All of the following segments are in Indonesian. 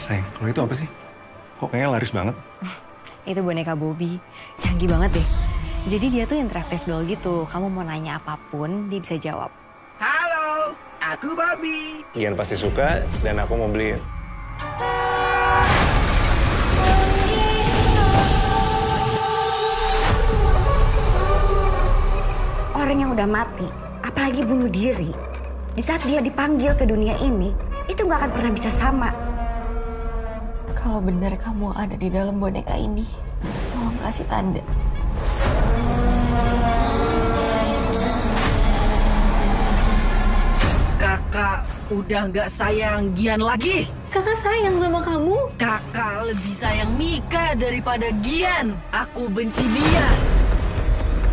sayang, kalau itu apa sih? Kok kayaknya laris banget? Itu boneka Bobby. Canggih banget deh. Jadi dia tuh interaktif doll gitu. Kamu mau nanya apa pun, dia bisa jawab. Halo, aku Bobby. Gian pasti suka dan aku mau beliin. Orang yang udah mati, apalagi bunuh diri, di saat dia dipanggil ke dunia ini, itu nggak akan pernah bisa sama. Kalau benar kamu ada di dalam boneka ini, tolong kasih tanda. Kakak udah nggak sayang Gian lagi. Kakak sayang sama kamu. Kakak lebih sayang Mika daripada Gian. Aku benci dia.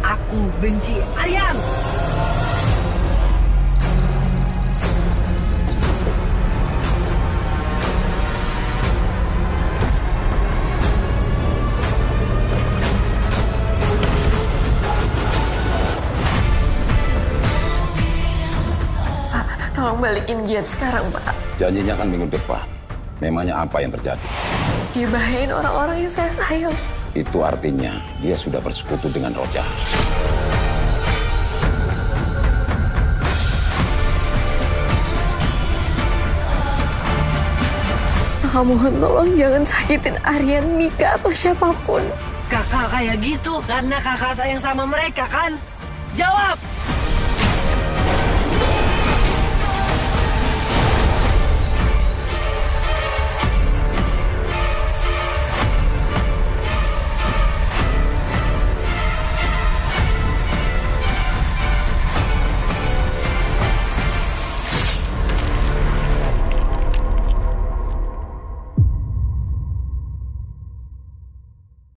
Aku benci Aryan. Tolong balikin Gian sekarang, Pak. Janjinya kan minggu depan. Memangnya apa yang terjadi? Dia bahayain orang-orang yang saya sayang. Itu artinya dia sudah bersekutu dengan roh jahat. Kakak mohon tolong jangan sakitin Aryan, Mika, atau siapa pun. Kakak kayak gitu karena kakak sayang sama mereka kan? Jawab!